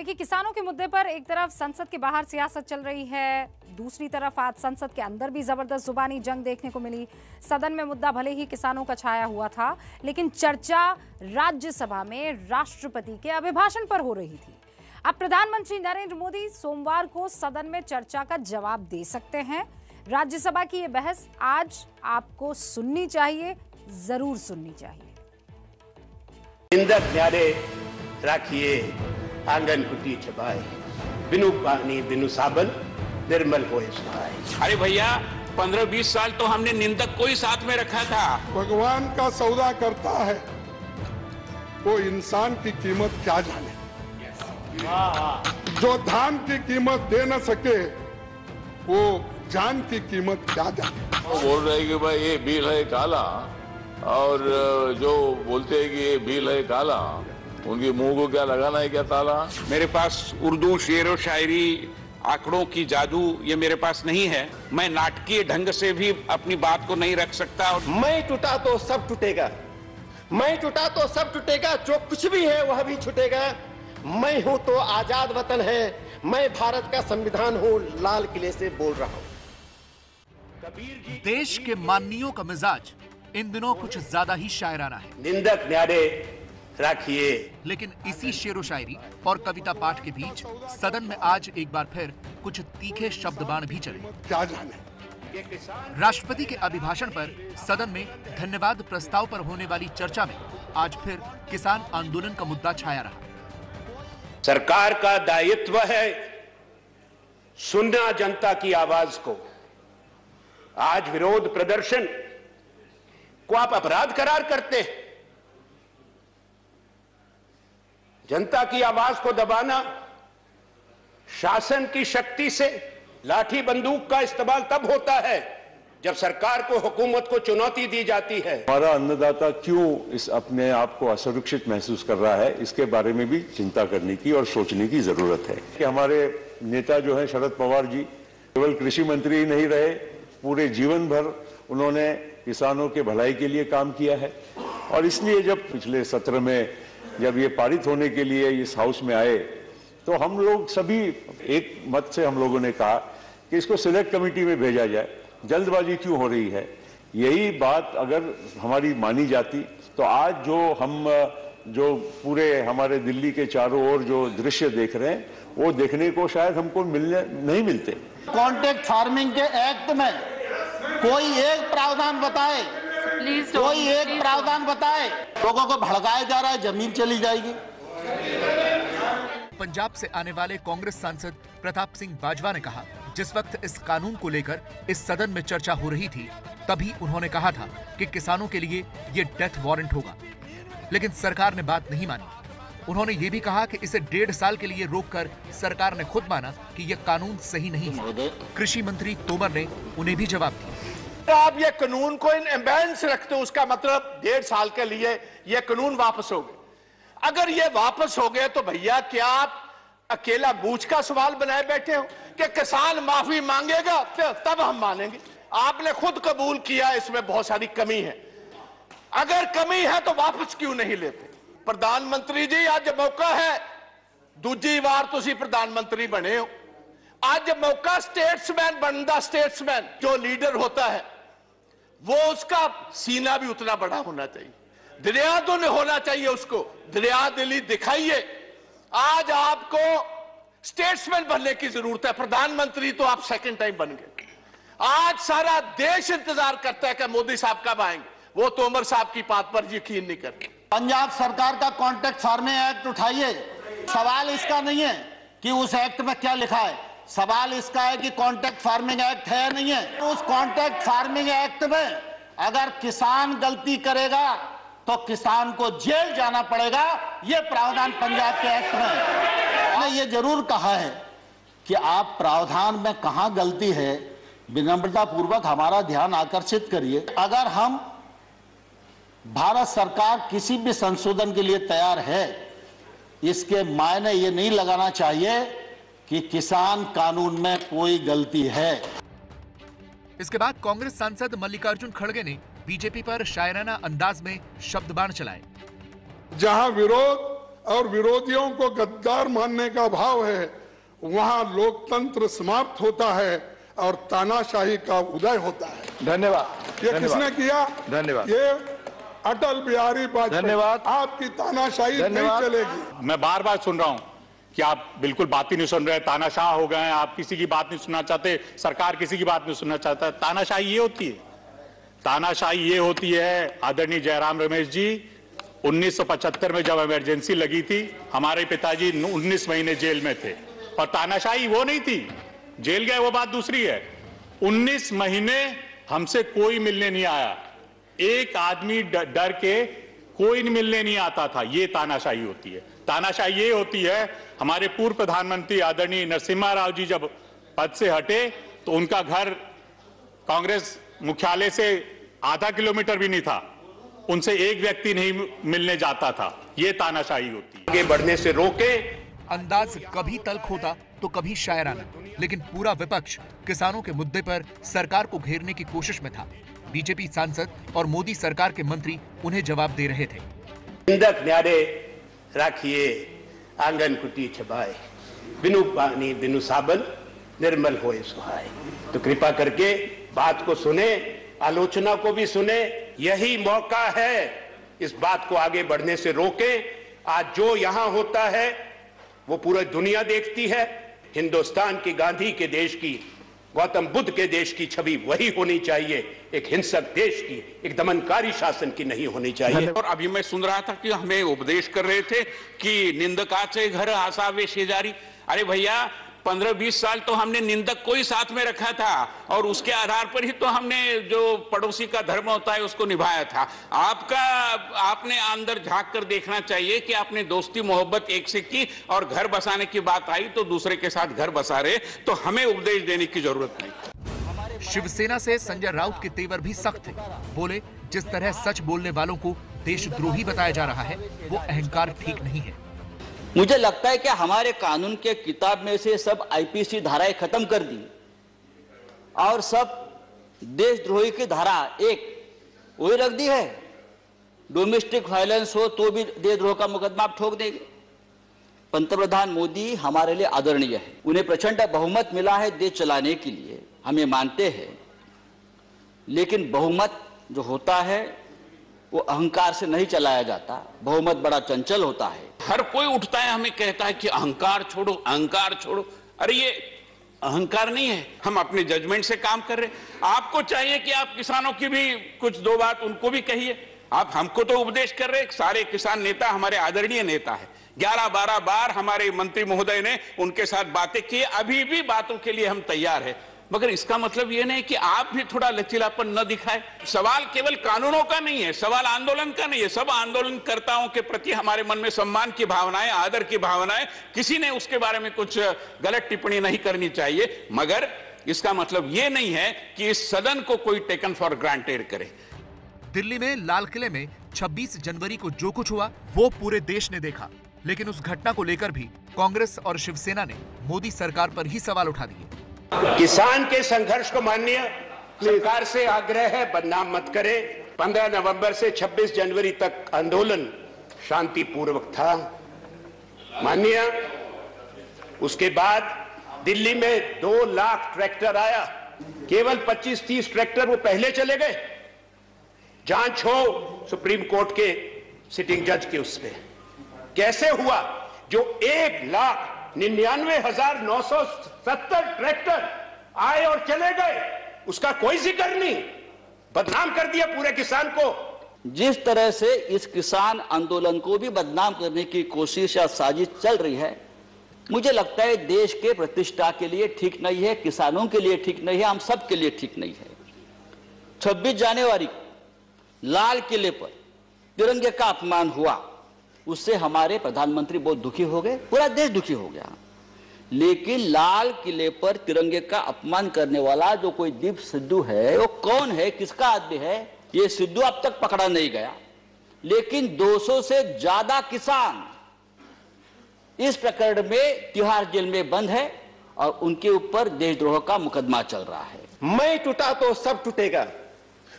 देखिए, किसानों के मुद्दे पर एक तरफ़ संसद के बाहर सियासत चल रही है, दूसरी तरफ़ आज संसद के अंदर भी ज़बरदस्त जुबानी जंग देखने को मिली। सदन में मुद्दा भले ही किसानों का छाया हुआ था, लेकिन चर्चा राज्यसभा में राष्ट्रपति के अभिभाषण पर हो रही थी। अब प्रधानमंत्री नरेंद्र मोदी सोमवार को सदन में चर्चा का जवाब दे सकते हैं। राज्यसभा की ये बहस आज आपको सुननी चाहिए, ज़रूर सुननी चाहिए। राखिए। आँगन कुटी चबाए। बिनु पानी बिनु साबन निर्मल हो सुहाए। अरे भैया पंद्रह बीस साल तो हमने निंदक को ही साथ में रखा था। भगवान का सौदा करता है वो इंसान की कीमत क्या जाने? जो धान की कीमत दे न सके वो जान की कीमत क्या जाने? वो बोल रहे हैं कि भाई ये बिल है काला और जो बोलते हैं कि ये बिल है काला उनके मुँह को क्या लगाना है क्या ताला? मेरे पास उर्दू शेर व शायरी आंकड़ों की जादू ये मेरे पास नहीं है। मैं नाटकीय ढंग से भी अपनी बात को नहीं रख सकता। और मैं टूटा तो सब टूटेगा। मैं टूटा तो सब टूटेगा जो कुछ भी है वह भी छूटेगा। मैं हूँ तो आज़ाद वतन है। मैं भारत का संविधान हूँ लाल किले से बोल रहा हूँ। देश के माननीयों का मिजाज इन दिनों कुछ ज़्यादा ही शायराना है। निंदक न्यारे राखिए। लेकिन इसी शेरो शायरी और कविता पाठ के बीच सदन में आज एक बार फिर कुछ तीखे शब्द बाण भी चले। क्या जाने? राष्ट्रपति के अभिभाषण पर सदन में धन्यवाद प्रस्ताव पर होने वाली चर्चा में आज फिर किसान आंदोलन का मुद्दा छाया रहा। सरकार का दायित्व है सुनना जनता की आवाज़ को। आज विरोध प्रदर्शन को आप अपराध करार करते हैं। जनता की आवाज़ को दबाना, शासन की शक्ति से लाठी बंदूक का इस्तेमाल तब होता है जब सरकार को, हुकूमत को चुनौती दी जाती है। हमारा अन्नदाता क्यों इस अपने आप को असुरक्षित महसूस कर रहा है, इसके बारे में भी चिंता करने की और सोचने की ज़रूरत है। कि हमारे नेता जो है, शरद पवार जी, केवल कृषि मंत्री ही नहीं रहे, पूरे जीवन भर उन्होंने किसानों के भलाई के लिए काम किया है। और इसलिए जब पिछले सत्र में जब ये पारित होने के लिए इस हाउस में आए तो हम लोग सभी एक मत से हम लोगों ने कहा कि इसको सिलेक्ट कमेटी में भेजा जाए। जल्दबाजी क्यों हो रही है? यही बात अगर हमारी मानी जाती तो आज जो हम, जो पूरे हमारे दिल्ली के चारों ओर जो दृश्य देख रहे हैं, वो देखने को शायद हमको मिलने, नहीं मिलते। कॉन्ट्रैक्ट फ़ार्मिंग के एक्ट में कोई एक प्रावधान बताए कोई एक प्रावधान बताए लोगों को भड़काया जा रहा है ज़मीन चली जाएगी। पंजाब से आने वाले कांग्रेस सांसद प्रताप सिंह बाजवा ने कहा जिस वक्त इस कानून को लेकर इस सदन में चर्चा हो रही थी तभी उन्होंने कहा था कि किसानों के लिए ये डेथ वारंट होगा। लेकिन सरकार ने बात नहीं मानी। उन्होंने ये भी कहा कि इसे डेढ़ साल के लिए रोककर सरकार ने खुद माना कि यह कानून सही नहीं है। कृषि मंत्री तोमर ने उन्हें भी जवाब दिया। आप ये कानून को इन एम्बेंस रखते हो, उसका मतलब डेढ़ साल के लिए ये कानून वापस हो गए। अगर ये वापस हो गए तो भैया क्या आप अकेला बूझ का सवाल बनाए बैठे हो कि किसान माफ़ी मांगेगा? तो तब हम मानेंगे। आपने खुद कबूल किया, इसमें बहुत सारी कमी है। अगर कमी है तो वापस क्यों नहीं लेते? प्रधानमंत्री जी, आज मौका है। दूजी बार तुम प्रधानमंत्री बने हो। आज मौका स्टेट्समैन बनता स्टेट्समैन। जो लीडर होता है, वो उसका सीना भी उतना बड़ा होना चाहिए। दरिया तो नहीं होना चाहिए उसको। दरिया दिली दिखाइए। आज आपको स्टेट्समैन बनने की ज़रूरत है। प्रधानमंत्री तो आप सेकंड टाइम बन गए। आज सारा देश इंतज़ार करता है कि मोदी साहब कब आएँगे। वो तोमर साहब की बात पर यकीन नहीं करते। पंजाब सरकार का कॉन्ट्रैक्ट फ़ार्मिंग एक्ट उठाइए। सवाल इसका नहीं है कि उस एक्ट में क्या लिखा है। सवाल इसका है कि कॉन्ट्रैक्ट फ़ार्मिंग एक्ट है या नहीं है। उस कॉन्ट्रैक्ट फ़ार्मिंग एक्ट में अगर किसान गलती करेगा तो किसान को जेल जाना पड़ेगा। ये प्रावधान पंजाब के एक्ट में ने ये ज़रूर कहा है कि आप प्रावधान में कहा गलती है विनम्रता पूर्वक हमारा ध्यान आकर्षित करिए। अगर हम भारत सरकार किसी भी संशोधन के लिए तैयार है, इसके मायने ये नहीं लगाना चाहिए कि किसान कानून में कोई गलती है। इसके बाद कांग्रेस सांसद मल्लिकार्जुन खड़गे ने बीजेपी पर शायराना अंदाज में शब्द शब्दबाण चलाए। जहाँ विरोध और विरोधियों को गद्दार मानने का भाव है वहाँ लोकतंत्र समाप्त होता है और तानाशाही का उदय होता है। धन्यवाद। ये किसने किया? धन्यवाद। ये अटल बिहारी वाजपेयी। धन्यवाद। आपकी तानाशाही नहीं धन्यवाद। चलेगी। मैं बार बार सुन रहा हूँ। कि आप बिल्कुल बात ही नहीं सुन रहे, तानाशाह हो गए हैं, आप किसी की बात नहीं सुनना चाहते, सरकार किसी की बात नहीं सुनना चाहता। तानाशाही ये होती है। तानाशाही ये होती है, आदरणीय जयराम रमेश जी 1975 में जब इमरजेंसी लगी थी, हमारे पिताजी 19 महीने जेल में थे। और तानाशाही वो नहीं थी। जेल गए, वो बात दूसरी है। 19 महीने हमसे कोई मिलने नहीं आया। एक आदमी डर के कोई मिलने नहीं आता था। ये तानाशाही होती है। तानाशाही ये होती है हमारे पूर्व प्रधानमंत्री आदरणीय नरसिम्हा राव जी जब पद से हटे तो उनका घर कांग्रेस मुख्यालय से आधा किलोमीटर भी नहीं था। उनसे एक व्यक्ति नहीं मिलने जाता था। ये तानाशाही होती है। आगे बढ़ने से रोकें। अंदाज कभी तल्ख होता तो कभी शायराना लेकिन पूरा विपक्ष किसानों के मुद्दे पर सरकार को घेरने की कोशिश में था। बीजेपी सांसद और मोदी सरकार के मंत्री उन्हें जवाब दे रहे थे। न्यारे राखिए। आँगन कुटी छबाए बिनु पानी, बिनु साबन निर्मल होए सुहाए। तो कृपा करके बात को सुने, आलोचना को भी सुने। यही मौका है इस बात को आगे बढ़ने से रोकें। आज जो यहाँ होता है, वो पूरा दुनिया देखती है। हिंदुस्तान की, गांधी के देश की गौतम बुद्ध के देश की छवि वही होनी चाहिए। एक हिंसक देश की, एक दमनकारी शासन की नहीं होनी चाहिए। और अभी मैं सुन रहा था कि हमें उपदेश कर रहे थे कि निंदका से घर आसावे शेजारी अरे भैया पंद्रह बीस साल तो हमने निंदक को ही साथ में रखा था और उसके आधार पर ही तो हमने जो पड़ोसी का धर्म होता है उसको निभाया था। आपका, आपने अंदर झाँक कर देखना चाहिए कि आपने दोस्ती मोहब्बत एक से की और घर बसाने की बात आई तो दूसरे के साथ घर बसा रहे तो हमें उपदेश देने की ज़रूरत नहीं। शिवसेना से संजय राउत के तेवर भी सख्त थे। बोले, जिस तरह सच बोलने वालों को देशद्रोही बताया जा रहा है, वो अहंकार ठीक नहीं है। मुझे लगता है कि हमारे कानून के किताब में से सब आईपीसी धाराएँ खत्म कर दी। और सब देशद्रोही की धारा एक, वही रख दी है। डोमेस्टिक वायलेंस हो तो भी देशद्रोह का मुकदमा आप ठोक देंगे। पंतप्रधान मोदी हमारे लिए आदरणीय है। उन्हें प्रचंड बहुमत मिला है देश चलाने के लिए, हम ये मानते हैं। लेकिन बहुमत जो होता है वो अहंकार से नहीं चलाया जाता, बहुमत बड़ा चंचल होता है। हर कोई उठता है, हमें कहता है कि अहंकार छोड़ो अहंकार छोड़ो। अरे ये अहंकार नहीं है, हम अपने जजमेंट से काम कर रहे आपको चाहिए कि आप किसानों की भी कुछ दो बात उनको भी कहिए। आप हमको तो उपदेश कर रहे सारे किसान नेता हमारे आदरणीय नेता है। ग्यारह बारह बार हमारे मंत्री महोदय ने उनके साथ बातें की, अभी भी बातों के लिए हम तैयार है। मगर इसका मतलब यह नहीं कि आप भी थोड़ा लचीलापन न दिखाए। सवाल केवल कानूनों का नहीं है, सवाल आंदोलन का नहीं है। सब आंदोलनकर्ताओं के प्रति हमारे मन में सम्मान की भावनाएँ, आदर की भावनाएँ, किसी ने उसके बारे में कुछ गलत टिप्पणी नहीं करनी चाहिए। मगर इसका मतलब यह नहीं है कि इस सदन को कोई टेकन फॉर ग्रांटेड करे। दिल्ली में लाल किले में 26 जनवरी को जो कुछ हुआ, वो पूरे देश ने देखा। लेकिन उस घटना को लेकर भी कांग्रेस और शिवसेना ने मोदी सरकार पर ही सवाल उठा दिए। किसान के संघर्ष को माननीय सरकार से आग्रह है, बदनाम मत करें। 15 नवंबर से 26 जनवरी तक आंदोलन शांतिपूर्वक था। माननीय उसके बाद दिल्ली में दो लाख ट्रैक्टर आया। केवल 25-30 ट्रैक्टर वो पहले चले गए। जाँच हो सुप्रीम कोर्ट के सिटिंग जज के उसमें। कैसे हुआ? जो एक लाख निन्यानवे हज़ार नौ सौ सत्तर ट्रैक्टर आए और चले गए। उसका कोई ज़िक्र नहीं। बदनाम कर दिया पूरे किसान को। जिस तरह से इस किसान आंदोलन को भी बदनाम करने की कोशिश या साजिश चल रही है, मुझे लगता है देश के प्रतिष्ठा के लिए ठीक नहीं है, किसानों के लिए ठीक नहीं है, हम सब के लिए ठीक नहीं है। 26 जनवरी, लाल किले पर तिरंगे का अपमान हुआ। उससे हमारे प्रधानमंत्री बहुत दुखी हो गए, पूरा देश दुखी हो गया। लेकिन लाल किले पर तिरंगे का अपमान करने वाला जो कोई दीप सिद्धू है, वो कौन है, किसका आदमी है, ये सिद्धू अब तक पकड़ा नहीं गया। लेकिन 200 से ज़्यादा किसान इस प्रकरण में तिहाड़ जेल में बंद है और उनके ऊपर देशद्रोह का मुकदमा चल रहा है। मैं टूटा तो सब टूटेगा।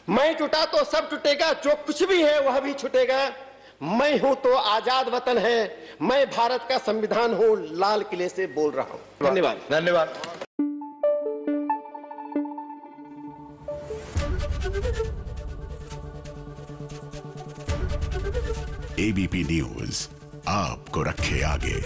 मैं टूटा तो सब टूटेगा, जो कुछ भी है वह भी छूटेगा। मैं हूँ तो आज़ाद वतन है। मैं भारत का संविधान हूँ लाल किले से बोल रहा हूँ। धन्यवाद। धन्यवाद। एबीपी न्यूज़ आपको रखे आगे।